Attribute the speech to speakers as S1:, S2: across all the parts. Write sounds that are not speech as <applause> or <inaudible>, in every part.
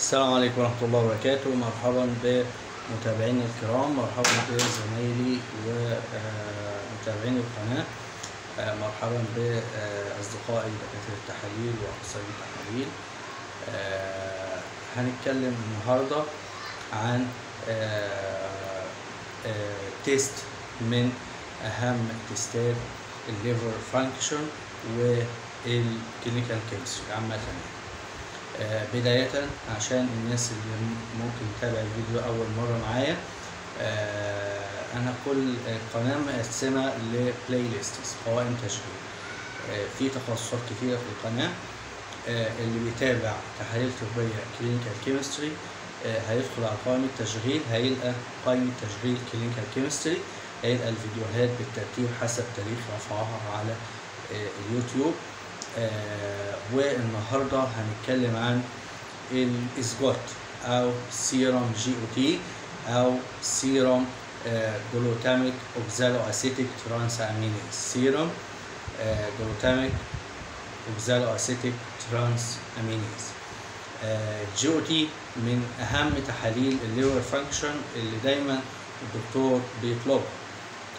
S1: السلام عليكم ورحمة الله وبركاته. مرحبا بمتابعينا الكرام مرحبا بزمايلي ومتابعين القناة. مرحبا بأصدقائي دكاترة التحاليل وأخصائيين التحاليل. هنتكلم النهاردة عن test من أهم test ات ال liver function وال clinical chemistry عامة آه، بداية عشان الناس اللي ممكن تتابع الفيديو أول مرة معايا آه، أنا كل قناة مقسمة ل playlists قوائم تشغيل. آه، في تخصصات كتيرة في القناة آه، اللي بيتابع تحاليل طبية clinical chemistry هيدخل على قائمة التشغيل هيلقى قائمة تشغيل clinical chemistry هيلقى الفيديوهات بالترتيب حسب تاريخ رفعها على آه، اليوتيوب. آه، والنهاردة هنتكلم عن ال SGOT أو serum GOT أو serum glutamic oxaloacetic transaminase serum glutamic oxaloacetic transaminase GOT من أهم تحاليل ال liver function اللي دايما الدكتور بيطلبها.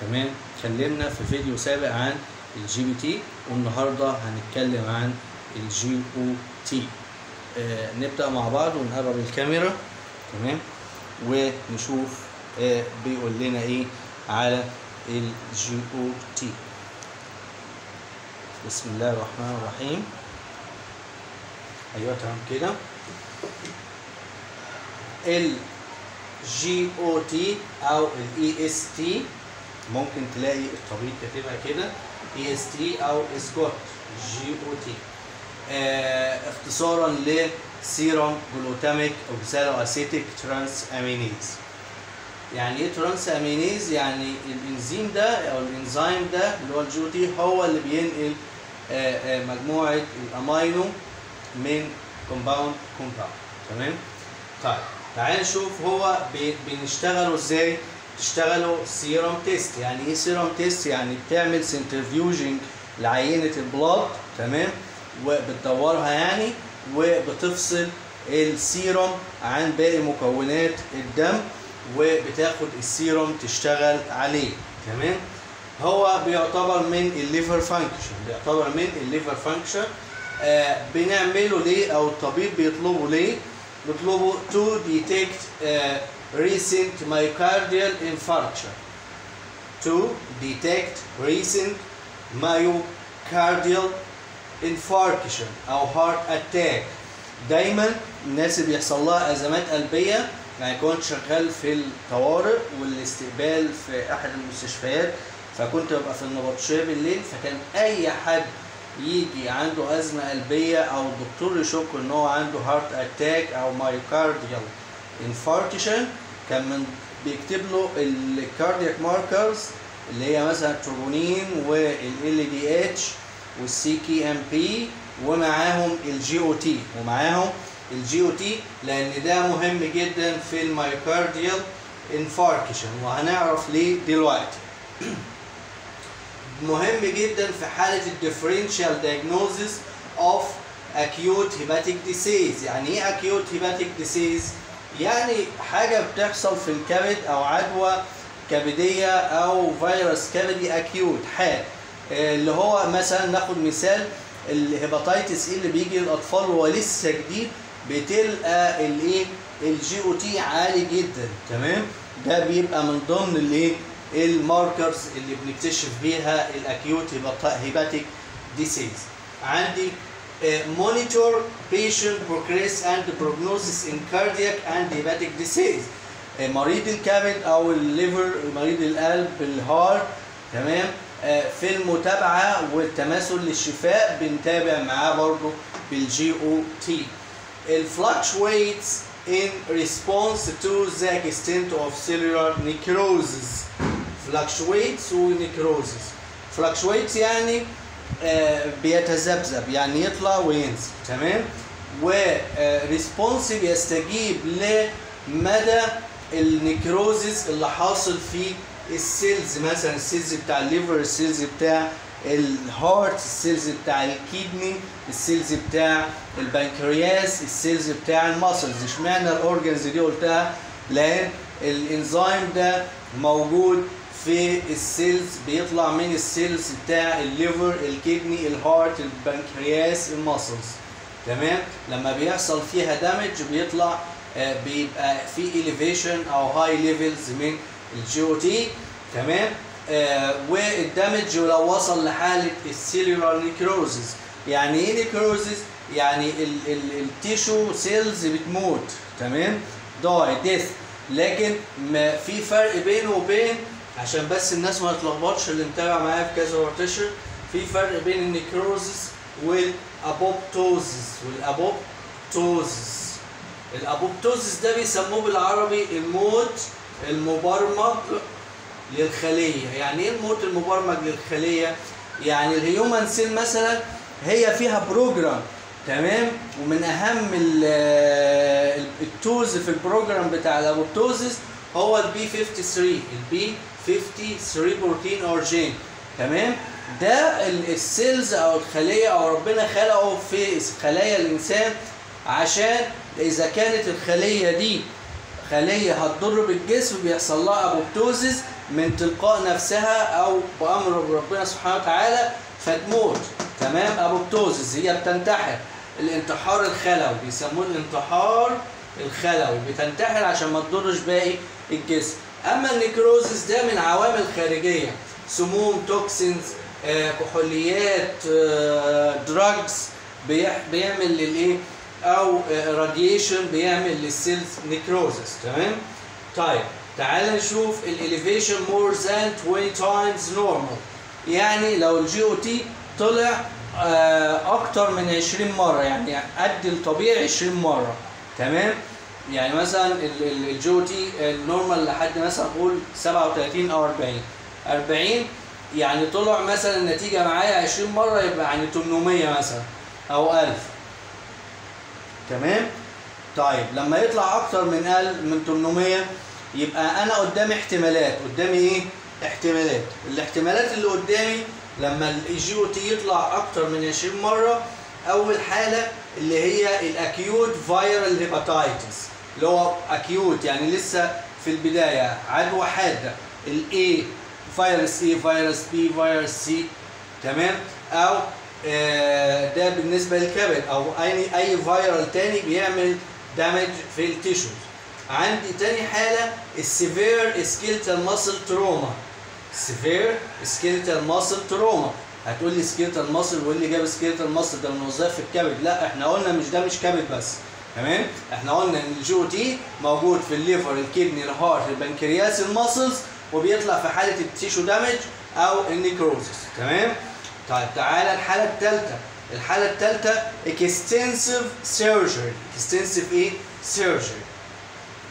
S1: تمام؟ اتكلمنا في فيديو سابق عن ال GPT والنهاردة هنتكلم عن ال GOT. آه نبدأ مع بعض ونقرب الكاميرا تمام؟ ونشوف آه بيقول لنا إيه على ال GOT. بسم الله الرحمن الرحيم. أيوه تمام كده. ال GOT أو ال AST ممكن تلاقي الطبيب كاتبها كده. اي اس تي أو اسكوت جي أو تي اختصارا ل serum glutamic oxaloacetic transaminase يعني إيه transaminase يعني الإنزيم ده أو الإنزيم ده اللي هو ال GOT هو اللي بينقل آه، آه، مجموعة الأمينو من compound compound تمام؟ طيب تعال نشوف هو بي- بنشتغله إزاي؟ تشتغلوا serum test يعني إيه serum test يعني بتعمل centrifuging لعينة ال blood تمام؟ وبتدورها يعني وبتفصل السيرم عن باقي مكونات الدم وبتاخد السيرم تشتغل عليه تمام؟ هو بيعتبر من ال liver function بيعتبر من ال liver function آه بنعمله ليه؟ أو الطبيب بيطلبه ليه؟ بيطلبه to detect آه recent myocardial infarction. To detect recent myocardial infarction أو heart attack. دايما الناس اللي بيحصل لها أزمات قلبية يعني كنت شغال في الطوارئ والاستقبال في أحد المستشفيات. فكنت ببقى في النبطشية بالليل فكان أي حد يجي عنده أزمة قلبية أو الدكتور يشك إن هو عنده heart attack أو myocardial infarction كان من بيكتب له ال cardiac markers اللي هي مثلا التروبونين وال LDH وال CK-MB ومعاهم ال GOT ومعاهم ال GOT لأن ده مهم جدا في ال myocardial infarction وهنعرف ليه دلوقتي. <clears throat> مهم جدا في حالة ال differential diagnosis of acute hepatic disease. يعني إيه acute hepatic disease يعني حاجة بتحصل في الكبد أو عدوى كبدية أو فيروس كبدي acute حاد اللي هو مثلا ناخد مثال ال hepatitis A اللي بيجي للأطفال وهو لسه جديد؟ بتلقى الإيه؟ ال GOT عالي جدا تمام؟ ده بيبقى من ضمن الإيه؟ ال markers اللي بنكتشف بيها ال acute hepatic disease عندي monitor patient progress and prognosis in cardiac and hepatic disease آه، مريض الكبد أو ال liver مريض القلب ال heart تمام آه، في المتابعه والتماثل للشفاء بنتابع معاه برضه بال GOT ال fluctuates in response to the extent of cellular necrosis fluctuates و necrosis fluctuates يعني آه، بيتذبذب يعني يطلع وينزل تمام؟ و responsive يستجيب لمدى ال necrosis اللي حاصل في ال cells مثلا ال cells بتاع ال liver ال cells بتاع ال heart ال cells بتاع ال kidney ال cells بتاع البنكرياس ال cells بتاع ال muscles اشمعنى ال organs دي قلتها؟ لأن الإنزيم ده موجود في ال cells بيطلع من السيلز بتاع الليفر الكدني الهارت البنكرياس ال muscles تمام؟ لما بيحصل فيها damage بيطلع آه، بيبقى في elevation أو high levels من ال GOT تمام؟ آه وال damage لو وصل لحالة ال cellular necrosis يعني إيه necrosis يعني ال tissue cells بتموت. تمام؟ die death لكن ما في فرق بينه وبين عشان بس الناس ما تتلخبطش اللي متابع معايا في كذا ورتشر في فرق بين ال necrosis وال apoptosis. وال apoptosis. ال apoptosis ده بيسموه بالعربي الموت المبرمج للخلية. يعني إيه الموت المبرمج للخلية؟ يعني ال human cell مثلا هي فيها program تمام؟ ومن أهم ال- ال tools في ال program بتاع ال apoptosis هو ال P53 ال P53 بروتين or gene تمام؟ ده ال- ال cells أو الخلية أو ربنا خلقه في خلايا الإنسان عشان إذا كانت الخلية دي خلية هتضر بالجسم بيحصل لها apoptosis من تلقاء نفسها أو بأمر ربنا سبحانه وتعالى فتموت. تمام؟ apoptosis هي بتنتحر. الانتحار الخلوي بيسموه الانتحار الخلوي. بتنتحر عشان ما تضرش باقي الجسم. أما ال necrosis ده من عوامل خارجية سموم toxins آه، كحوليات drugs بيعمل للإيه؟ أو radiation بيعمل لل cells necrosis تمام؟ طيب تعال نشوف ال elevation more than 20 times normal يعني لو ال GOT طلع آه، أكتر من 20 مرة يعني قد الطبيعي 20 مرة. تمام؟ يعني مثلا ال GOT ال normal لحد مثلا نقول 37 أو 40 40 يعني طلع مثلا النتيجة معايا 20 مرة يبقى يعني 800 مثلا أو 1000 تمام؟ طيب لما يطلع أكتر من ال من 800 يبقى أنا قدامي احتمالات. قدامي إيه؟ احتمالات. الاحتمالات اللي قدامي لما ال GOT يطلع أكتر من 20 مرة أول حالة اللي هي ال acute viral hepatitis اللي هو acute يعني لسه في البداية. عدوى حاده ال A فيروس A فيروس B فيروس C تمام؟ أو آه، ده بالنسبة للكبد. أو أي أي viral تاني بيعمل damage في ال tissues عندي تاني حالة ال severe skeletal muscle trauma severe skeletal muscle trauma هتقول لي skeletal muscle واللي جاب skeletal muscle ده من وظائف الكبد. لا إحنا قلنا مش ده مش كبد بس تمام؟ إحنا قلنا إن ال GOT موجود في ال liver ال kidney ال heart البنكرياس ال muscles وبيطلع في حالة ال tissue damage أو ال necrosis تمام؟ طيب تعالى الحالة الثالثه الحالة الثالثه extensive surgery extensive إيه؟ surgery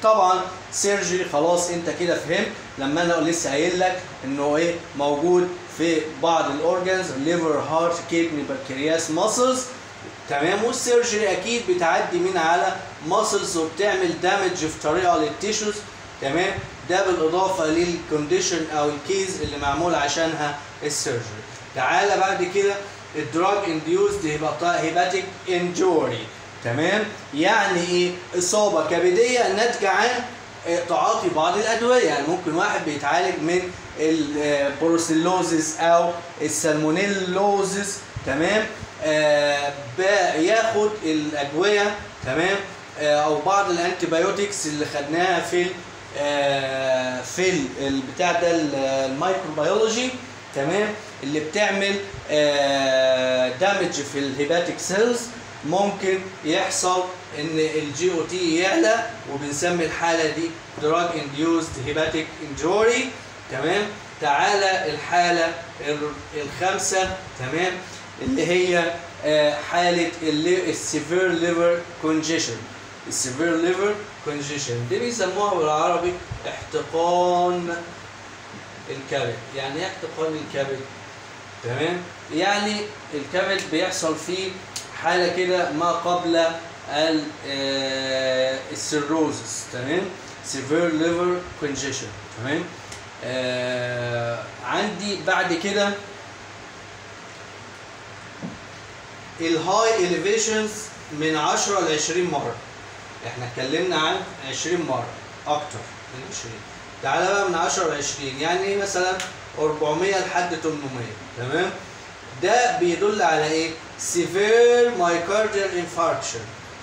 S1: طبعا surgery خلاص أنت كده فهمت. لما أنا لسه قايل لك إنه إيه؟ موجود في بعض ال organs liver heart kidney pancreas muscles تمام؟ وال surgery أكيد بتعدي من على muscles وبتعمل damage في طريقها لل tissues تمام؟ ده بالإضافة لل condition أو ال case اللي معمول عشانها ال surgery تعالى بعد كده ال drug induced hepatic injury تمام؟ يعني إيه؟ إصابة كبديه ناتجة عن تعاطي بعض الأدوية. يعني ممكن واحد بيتعالج من ال brucellosis أو ال salmonellosis تمام؟ آه بياخد الأدوية تمام؟ آه أو بعض ال antibiotics اللي خدناها في آه في ال- البتاع ده ال- ال microbiology تمام؟ اللي بتعمل damage في ال hepatic cells ممكن يحصل إن ال GOT يعلى وبنسمي الحالة دي drug induced hepatic injury تمام؟ تعالى الحالة ال- الخامسه تمام؟ اللي هي آه، حالة ال severe liver congestion ال severe liver congestion دي بيسموها بالعربي احتقان الكبد. يعني إيه احتقان الكبد؟ تمام؟ يعني الكبد بيحصل فيه حالة كده ما قبل ال cirrhosis تمام؟ severe liver congestion تمام؟ آه عندي بعد كده ال high elevations من 10 ل 20 مرة. إحنا اتكلمنا عن 20 مرة أكتر من 20 تعالى بقى من 10 ل 20 يعني إيه مثلا؟ 400 لحد 800 تمام؟ ده بيدل على إيه؟ severe myocardial infarction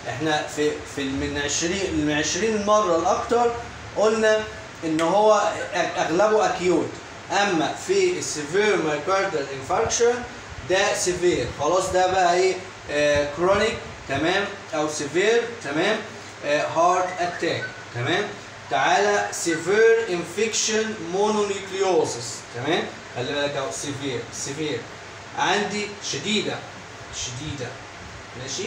S1: إحنا في في من 20 من 20 مرة لاكتر قلنا إن هو أغلبه acute أما في ال severe myocardial infarction ده severe خلاص ده بقى إيه chronic تمام؟ أو severe تمام؟ heart attack تمام؟ تعالى severe infection mononucleosis تمام؟ خلي بالك أهو severe severe عندي شديدة شديدة. ماشي؟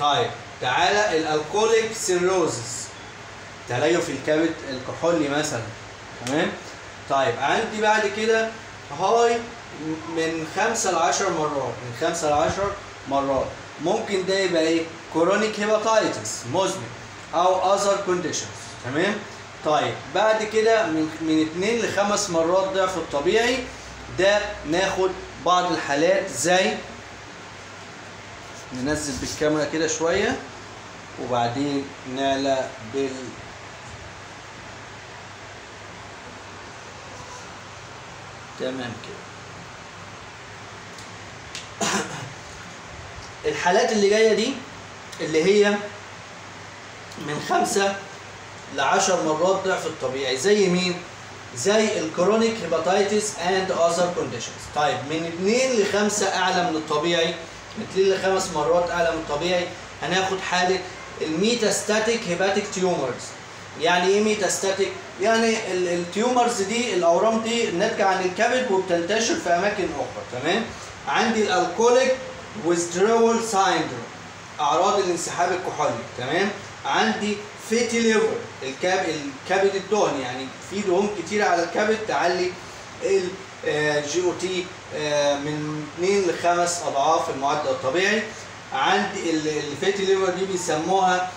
S1: طيب تعالى ال alcoholic cirrhosis. تليف الكبد الكحولي مثلا. تمام؟ طيب عندي بعد كده high من 5 ل 10 مرات من 5 ل 10 مرات. ممكن ده يبقى إيه؟ chronic hepatitis مزمن أو other conditions تمام؟ طيب بعد كده من من 2 ل 5 مرات ضعف الطبيعي ده ناخد بعض الحالات زي ننزل بالكاميرا كده شوية وبعدين نعلى بال تمام كده <coughs> الحالات اللي جاية دي اللي هي من خمسة لعشر مرات ضعف الطبيعي زي مين؟ زي ال chronic hepatitis and other conditions طيب من 2 ل 5 أعلى من الطبيعي من 2 ل 5 مرات اعلى من الطبيعي هناخد حالة ال metastatic hepatic tumors يعني إيه metastatic؟ يعني ال tumors دي الأورام دي ناتجة عن الكبد وبتنتشر في أماكن أخرى تمام؟ عندي ال alcoholic withdrawal syndrome أعراض الانسحاب الكحولي تمام؟ عندي fatty liver الكب... الكبد الدهني يعني في دهون كتير على الكبد تعلي ال GOT من 2 ل 5 أضعاف المعدل الطبيعي. عندي ال fatty liver دي بيسموها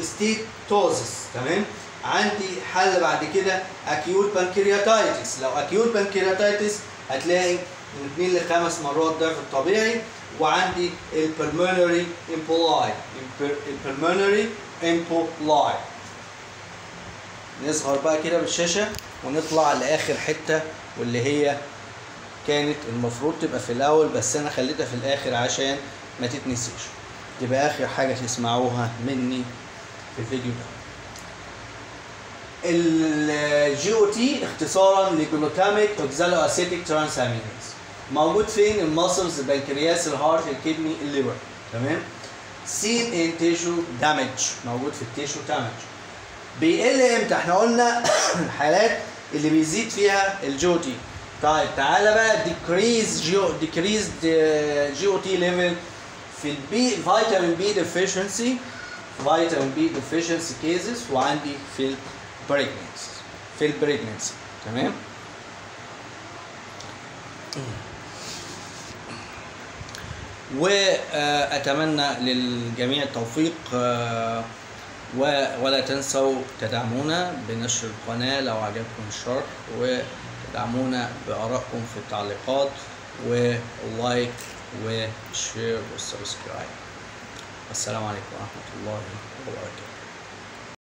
S1: steatosis تمام؟ عندي حل بعد كده acute pancreatitis لو acute pancreatitis هتلاقي من 2 ل 5 مرات ضعف الطبيعي وعندي ال pulmonary emboli ال pulmonary emboli نصغر بقى كده بالشاشة ونطلع لآخر حتة واللي هي كانت المفروض تبقى في الأول بس أنا خليتها في الآخر عشان ما تتنسيش. تبقى آخر حاجة تسمعوها مني في الفيديو ده. ال GOT اختصارا ل glutamic oxaloacetic transaminase. موجود فين؟ الماسلز البنكرياس الهارت الكدني الليفر تمام؟ seen in tissue damage. موجود في ال tissue damage. بيقل إمتى إحنا قلنا <coughs> الحالات اللي بيزيد فيها ال GOT طيب تعالى بقى decrease G decrease GOT level في ال B vitamin B deficiency vitamin B deficiency cases وعندي في ال pregnancy في ال pregnancy تمام؟ واتمنى للجميع التوفيق ولا تنسوا تدعمونا بنشر القناة لو عجبكم الشرح وتدعمونا بآرائكم في التعليقات وال like وال share وال subscribe السلام عليكم ورحمة الله وبركاته.